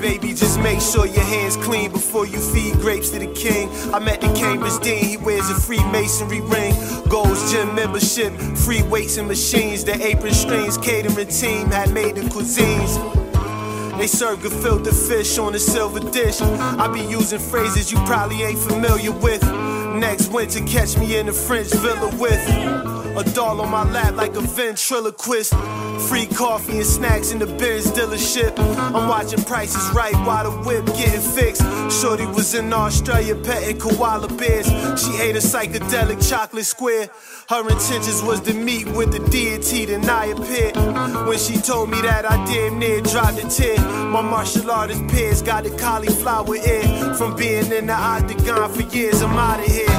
Baby, just make sure your hands clean before you feed grapes to the king. I met the Cambridge Dean, he wears a Freemasonry ring. Gold's gym membership, free weights and machines. The apron strings, catering team had made the cuisines. They serve gefilte fish on a silver dish. I be using phrases you probably ain't familiar with. Next winter, catch me in a French villa with a doll on my lap like a ventriloquist. Free coffee and snacks in the Benz dealership. I'm watching prices right while the whip getting fixed. Shorty was in Australia petting koala bears. She ate a psychedelic chocolate square. Her intentions was to meet with the deity, then I appeared. When she told me that, I damn near dropped a tear. My martial artist peers got the cauliflower ear. From being in the octagon for years, I'm out of here.